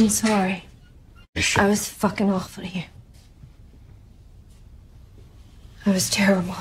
I'm sorry. I was fucking awful to you. I was terrible.